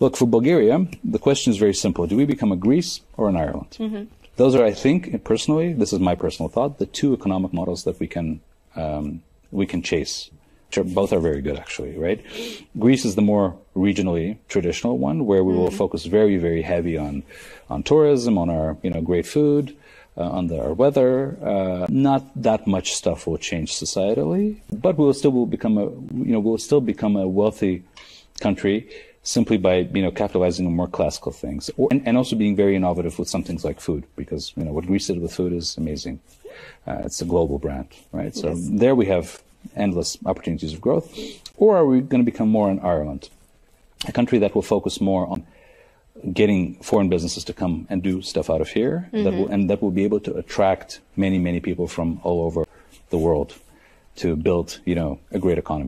Look, for Bulgaria, the question is very simple. Do we become a Greece or an Ireland? Mm-hmm. Those are, I think, personally, this is my personal thought, the two economic models that we can, um, we can chase. Are, both are very good, actually, right? Greece is the more regionally traditional one, where we mm-hmm. will focus very, very heavy on, on tourism, on our, you know, great food, uh, on the, our weather. Uh, not that much stuff will change societally, but we'll still will become a, you know, we'll still become a wealthy country simply by you know capitalizing on more classical things, or, and, and, also being very innovative with some things like food, because you know what Greece did with food is amazing. Uh, it's a global brand, right? So yes. there we have endless opportunities of growth. Or are we going to become more in Ireland, a country that will focus more on getting foreign businesses to come and do stuff out of here, mm-hmm. that will, and that will be able to attract many, many people from all over the world to build, you know, a great economy.